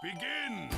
Begin!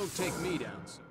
Won't take me down.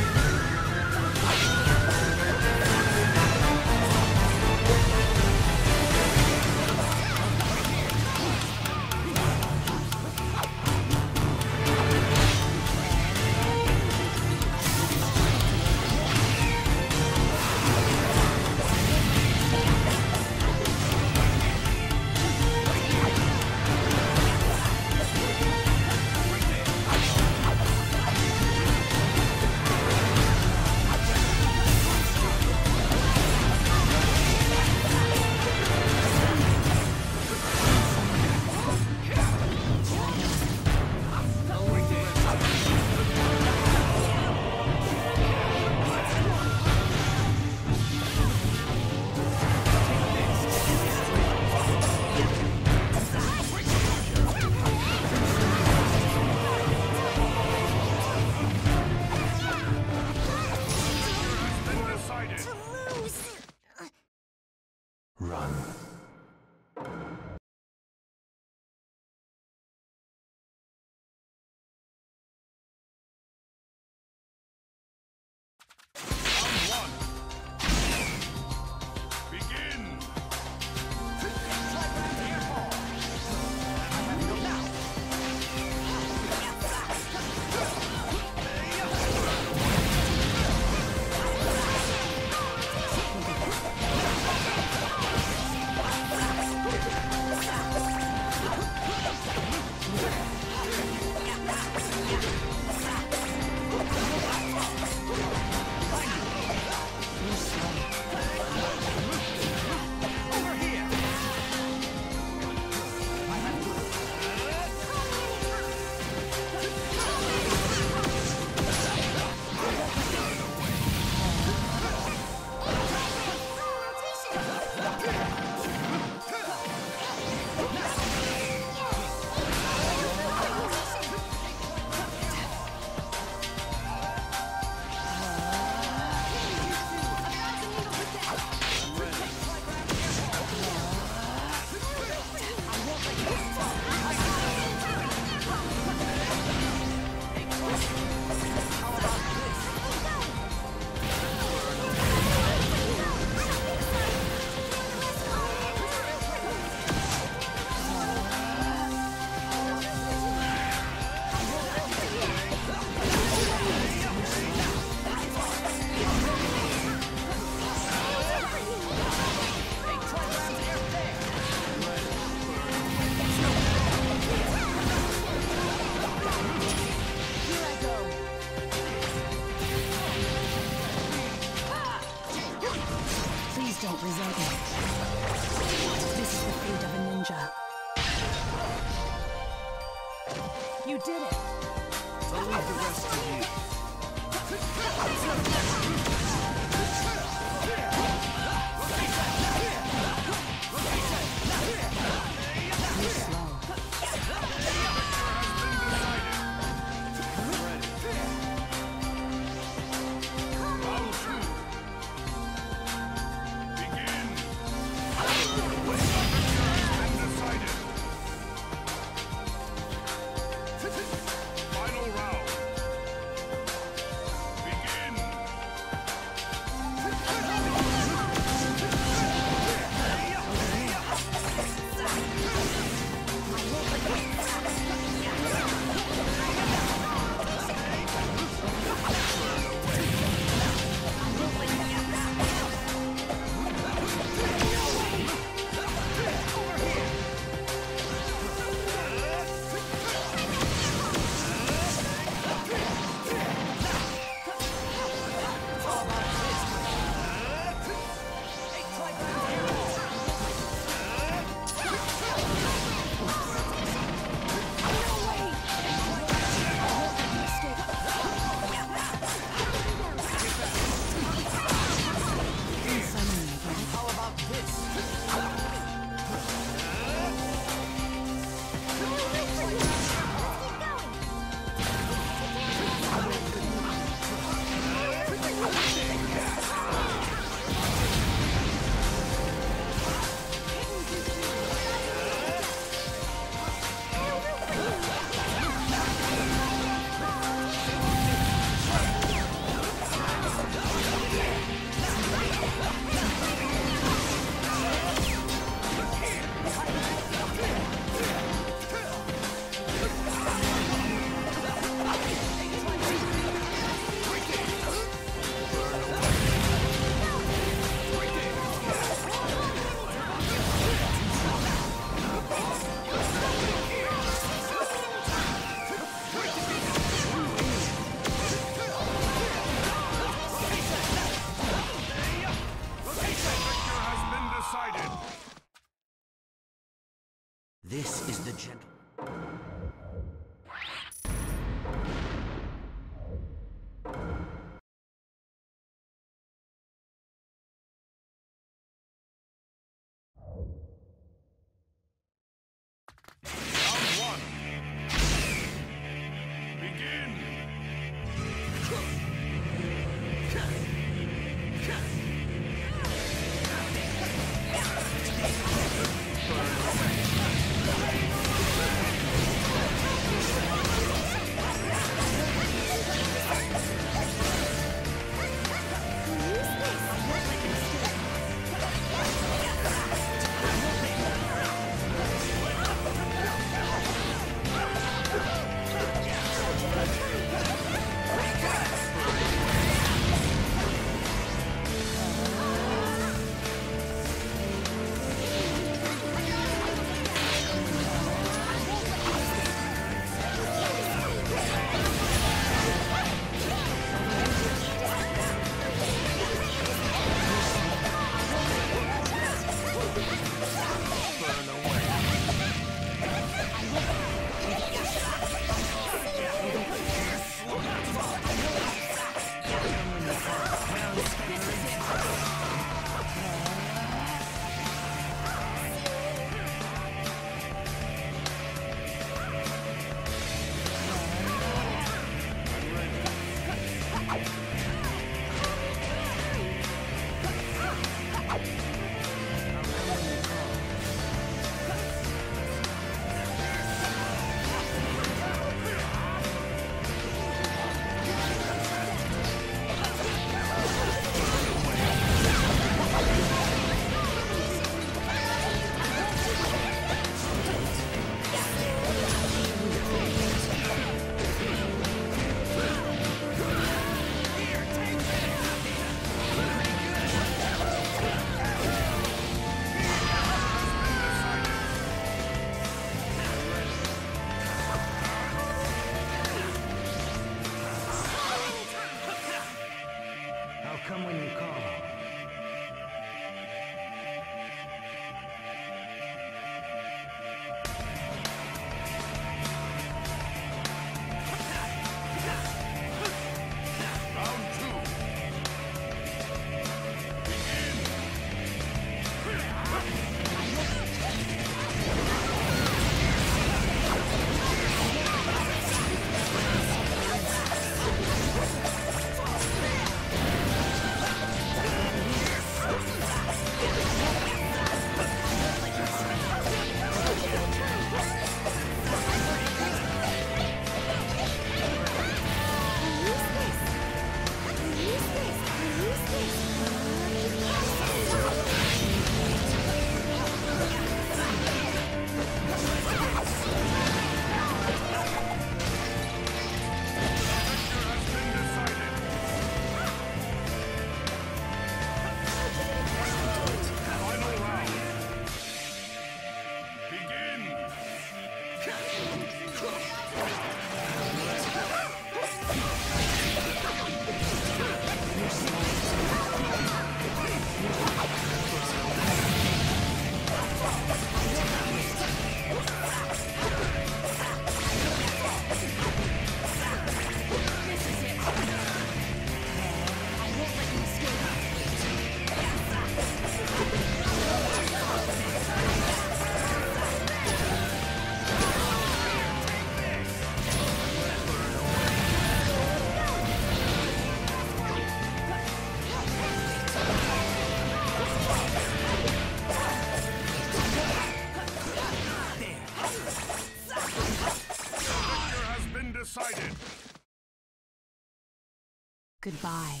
Goodbye.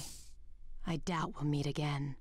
I doubt we'll meet again.